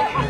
Oh,